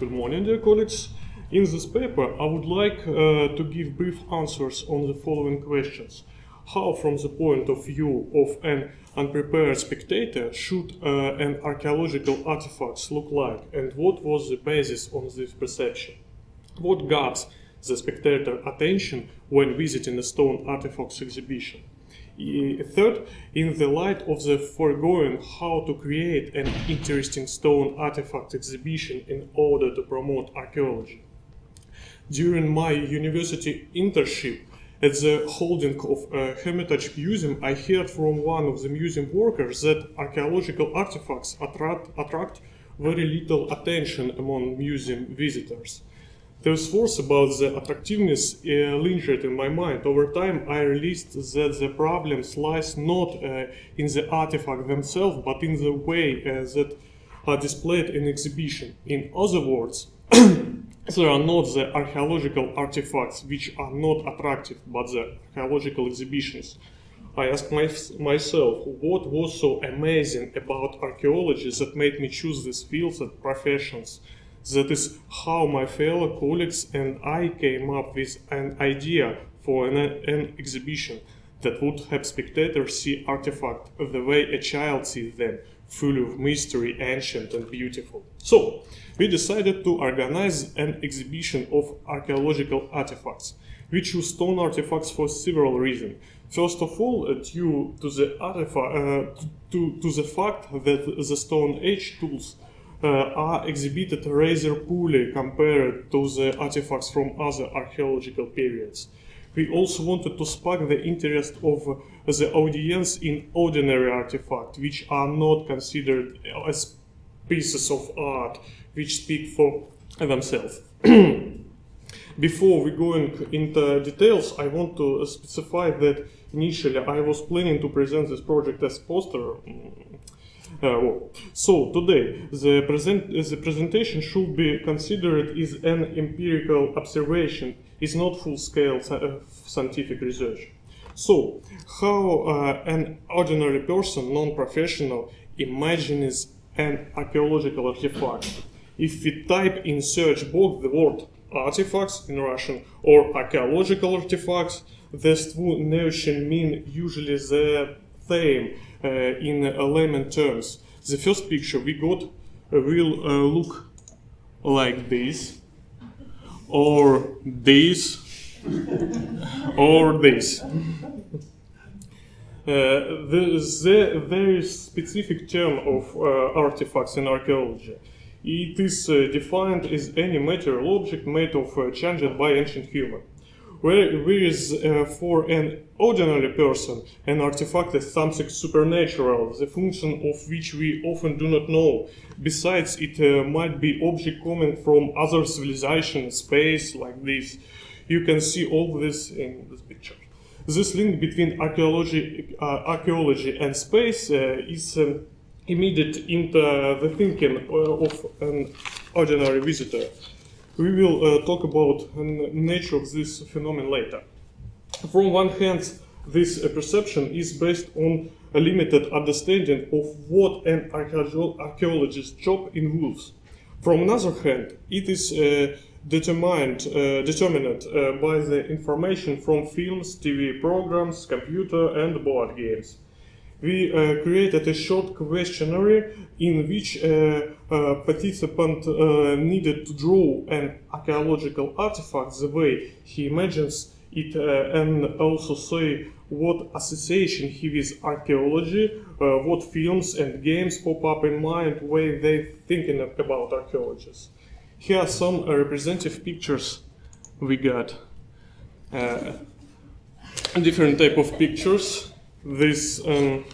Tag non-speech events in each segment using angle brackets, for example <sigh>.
Good morning, dear colleagues. In this paper, I would like uh, to give brief answers on the following questions. How, from the point of view of an unprepared spectator, should uh, an archaeological artifact look like, and what was the basis on this perception? What grabs the spectator attention when visiting a stone artifacts exhibition? Uh, third, in the light of the foregoing, how to create an interesting stone artifact exhibition in order to promote archaeology. During my university internship at the holding of a Hermitage Museum, I heard from one of the museum workers that archaeological artifacts attract, attract very little attention among museum visitors. Those thoughts about the attractiveness uh, lingered in my mind. Over time, I realized that the problem lies not uh, in the artifact themselves, but in the way uh, that are displayed in exhibition. In other words, <clears throat> there are not the archaeological artifacts which are not attractive, but the archaeological exhibitions. I asked my, myself what was so amazing about archaeology that made me choose these fields and professions that is how my fellow colleagues and I came up with an idea for an, an exhibition that would have spectators see artifacts the way a child sees them, full of mystery, ancient and beautiful. So, we decided to organize an exhibition of archaeological artifacts. We chose stone artifacts for several reasons. First of all, uh, due to the, artifact, uh, to, to the fact that the Stone Age tools are exhibited rather poorly compared to the artifacts from other archaeological periods. We also wanted to spark the interest of the audience in ordinary artifacts, which are not considered as pieces of art which speak for themselves. <clears throat> Before we go into details, I want to specify that initially I was planning to present this project as poster uh, so today, the, present, the presentation should be considered as an empirical observation, is not full-scale uh, scientific research. So, how uh, an ordinary person, non-professional, imagines an archaeological artifact? If we type in search box the word artifacts in Russian or archaeological artifacts, this notion mean usually the same in layman terms. The first picture we got will uh, look like this, or this, <laughs> or this. Uh, the, very specific term of uh, artifacts in archaeology. It is uh, defined as any material object made of uh, changed by ancient human. Whereas uh, for an ordinary person, an artifact is something supernatural, the function of which we often do not know. Besides, it uh, might be object coming from other civilization, space, like this. You can see all this in this picture. This link between archaeology, uh, archaeology and space uh, is um, immediate into the thinking uh, of an ordinary visitor. We will uh, talk about nature of this phenomenon later. From one hand, this uh, perception is based on a limited understanding of what an archaeologist's job involves. From another hand, it is uh, determined, uh, determined uh, by the information from films, TV programs, computer and board games we uh, created a short questionnaire in which a, a participant uh, needed to draw an archaeological artifact the way he imagines it uh, and also say what association he with archaeology, uh, what films and games pop up in mind when they thinking about archaeologists. Here are some representative pictures we got. Uh, different type of pictures this um,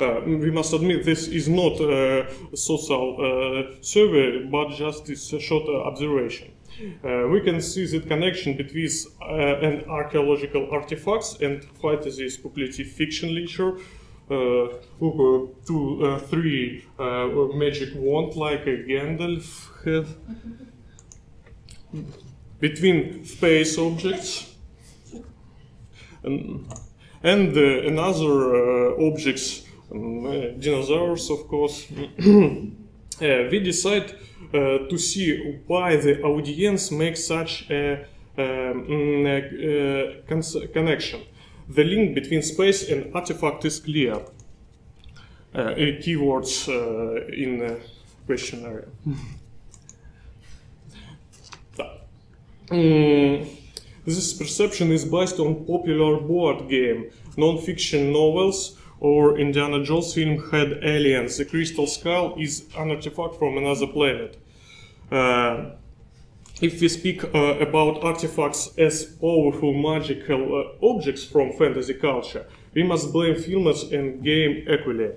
uh, we must admit this is not a social uh, survey, but just this short observation. Uh, we can see the connection between uh, an archaeological artifacts and fantasy speculative fiction literature. Uh, two, three magic wand like a Gandalf have between space objects and, and uh, another uh, objects, dinosaurs, of course. uh, <clears throat> we decide uh, to see why the audience makes such a mm, uh, connection. The link between space and artifact is clear. Uh, keywords uh, in the questionnaire. <laughs> mm, this perception is based on popular board game, non-fiction novels, or Indiana Jones film had aliens. The crystal skull is an artifact from another planet. Uh, if we speak uh, about artifacts as powerful magical uh, objects from fantasy culture, we must blame films and game equally.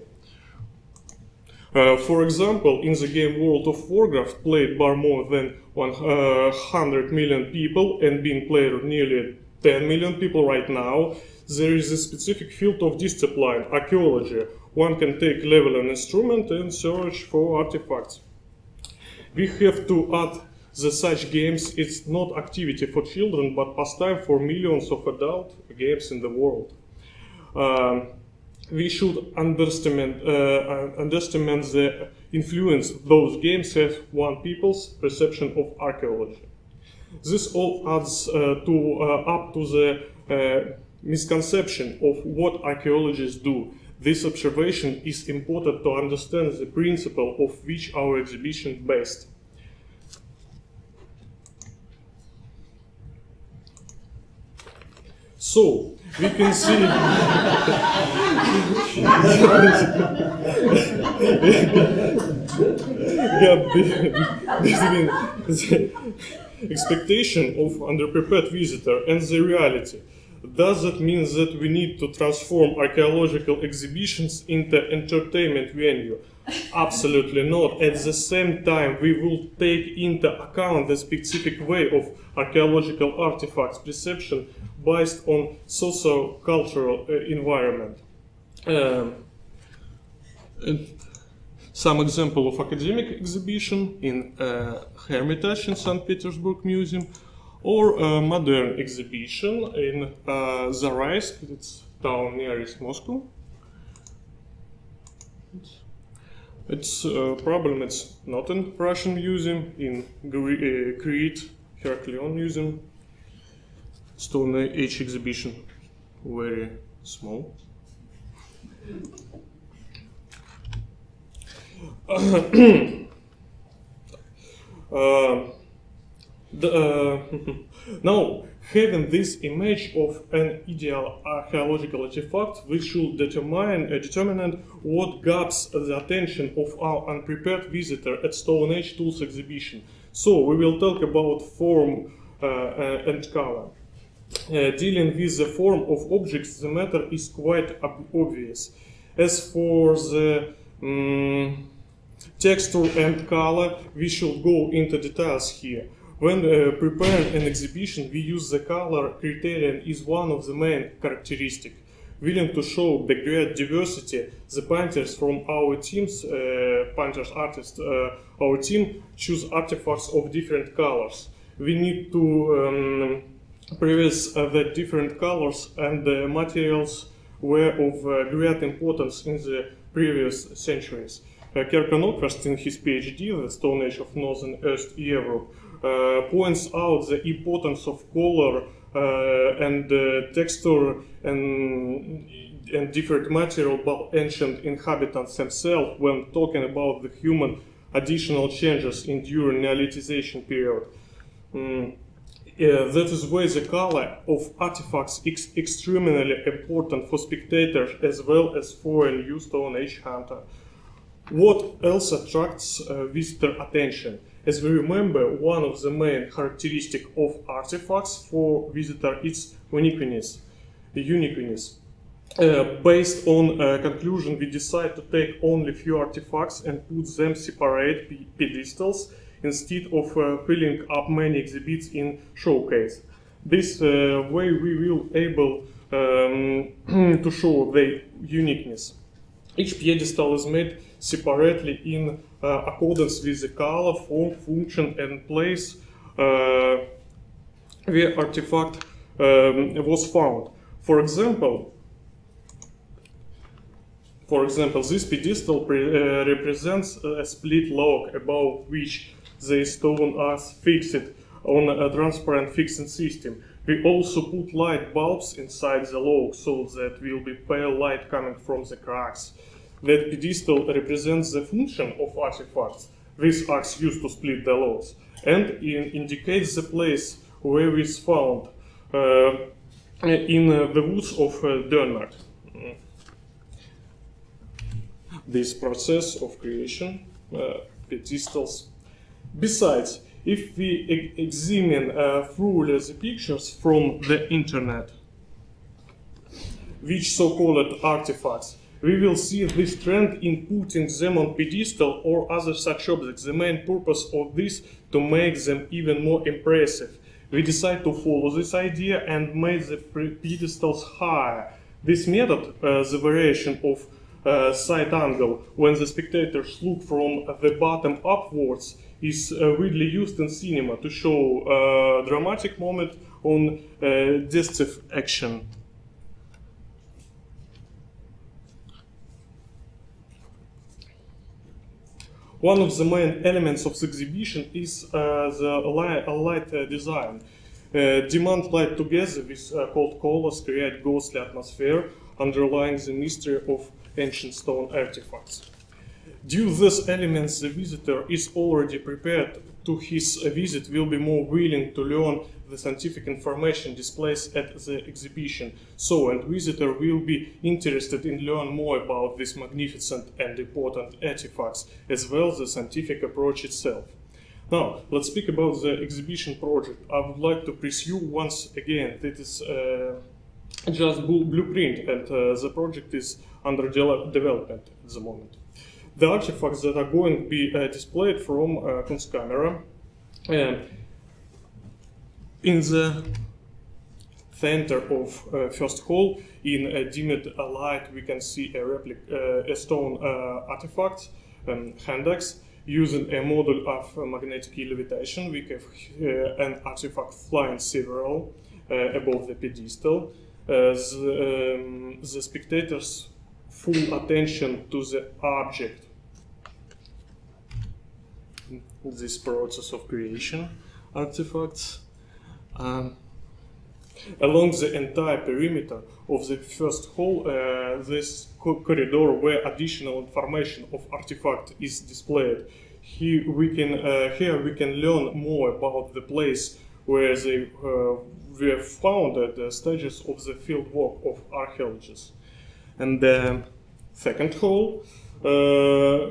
Uh, for example, in the game World of Warcraft, played by more than 100 uh, people and being played nearly 10 million people right now, there is a specific field of discipline, archaeology. One can take level an instrument and search for artifacts. We have to add the such games it's not activity for children but pastime for millions of adult games in the world. Um, we should understand, uh, understand the influence those games have on people's perception of archaeology. This all adds uh, to, uh, up to the uh, misconception of what archaeologists do. This observation is important to understand the principle of which our exhibition based. So, we can see <laughs> <laughs> between the expectation of underprepared visitor and the reality. Does that mean that we need to transform archaeological exhibitions into entertainment venue? Absolutely not. At the same time, we will take into account the specific way of archaeological artifacts perception based on socio-cultural uh, environment. Um, some example of academic exhibition in uh, Hermitage in St. Petersburg Museum or a modern exhibition in uh, Zaraysk, it's town nearest Moscow. It's, a uh, problem, it's not in Russian museum, in uh, Crete, Heraklion museum. Stone Age exhibition, very small. <clears throat> uh, the, uh, <laughs> now, having this image of an ideal archaeological artifact, we should determine, uh, determine what gaps the attention of our unprepared visitor at Stone Age Tools exhibition. So, we will talk about form uh, uh and color. Uh, dealing with the form of objects, the matter is quite ob obvious. As for the um, texture and color, we should go into details here. When uh, preparing an exhibition, we use the color criterion is one of the main characteristics. Willing to show the great diversity, the painters from our teams, uh, painters, artists, uh, our team choose artifacts of different colors. We need to um, previous the different colors and the materials were of uh, great importance in the previous centuries. Uh, Kerkanokrast in his PhD, The Stone Age of Northern East Europe, points out the importance of color uh, and uh, texture and, and different material about ancient inhabitants themselves when talking about the human additional changes in during Neolithization period. Mm. Uh, that is why the color of artifacts is extremely important for spectators as well as for a new Stone Age hunter. What else attracts uh, visitor attention? As we remember, one of the main characteristics of artifacts for visitor is uniqueness. uniqueness. Uh, based on a conclusion, we decide to take only few artifacts and put them separate pedestals instead of uh, filling up many exhibits in showcase. This uh, way we will able um, <clears throat> to show their uniqueness. Each pedestal is made separately in accordance with the color, form, function, and place uh, where artifact um, was found. For example, For example, this pedestal uh, represents a split log above which the stone is fixed on a transparent fixing system. We also put light bulbs inside the log so that will be pale light coming from the cracks. That pedestal represents the function of artifacts. This axe used to split the logs and in indicates the place where it is found uh, in uh, the woods of uh, Denmark. This process of creation pedestals. Besides, if we examine uh, through the pictures from the internet, which so-called artifacts, we will see this trend in putting them on pedestal or other such objects. The main purpose of this to make them even more impressive. We decide to follow this idea and make the pedestals higher. This method, uh, the variation of uh, side angle, when the spectators look from the bottom upwards, is uh, widely used in cinema to show uh, dramatic moment on uh, decisive action. One of the main elements of the exhibition is uh, the light, light uh, design. Uh, demand light together with cold colors create ghostly atmosphere underlying the mystery of ancient stone artifacts. Due to these elements, the visitor is already prepared to his visit will be more willing to learn the scientific information displayed at the exhibition. So, and visitor will be interested in learn more about these magnificent and important artifacts, as well as the scientific approach itself. Now, let's speak about the exhibition project. I would like to presume once again that is uh, just blueprint and uh, the project is under de development at the moment. The artifacts that are going to be uh, displayed from uh, Kunstkamera uh, in the center of uh, first hall in a dimmed light we can see a replic uh, a stone uh, artifact um, hand axe using a model of magnetic levitation. We have uh, an artifact flying several above the pedestal. The, um, the spectators full attention to the object this process of creation artifacts um, along the entire perimeter of the first hall, uh, this co corridor where additional information of artifact is displayed. Here we can uh, here we can learn more about the place where they uh, were found at the stages of the field work of archaeologists. And the second hall uh, uh,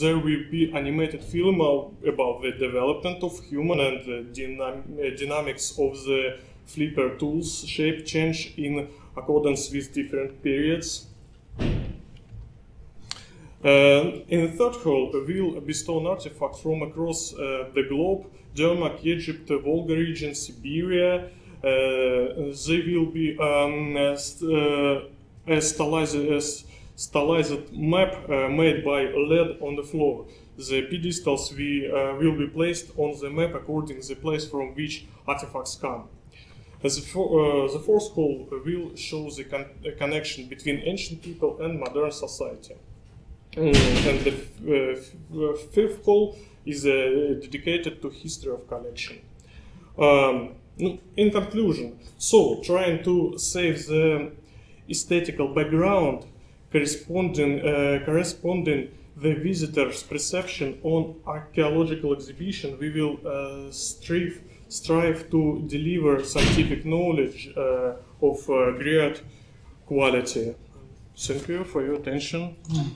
there will be animated film about the development of human and the dynam dynamics of the flipper tools shape change in accordance with different periods. Uh, in the third hall, we'll bestow an artifact from across uh, the globe, Denmark, Egypt, Volga region, Siberia. Uh, they will be um, as, uh, stylized map uh, made by LED on the floor. The pedestals we, uh, will be placed on the map according to the place from which artifacts come. The, for, uh, the fourth hall will show the con connection between ancient people and modern society. Mm, and the uh, fifth hall is uh, dedicated to history of collection. Um, in conclusion, so trying to save the aesthetical background corresponding, uh, corresponding the visitor's perception on archaeological exhibition, we will uh, strive, strive to deliver scientific knowledge uh, of uh, great quality. Thank you for your attention. Mm.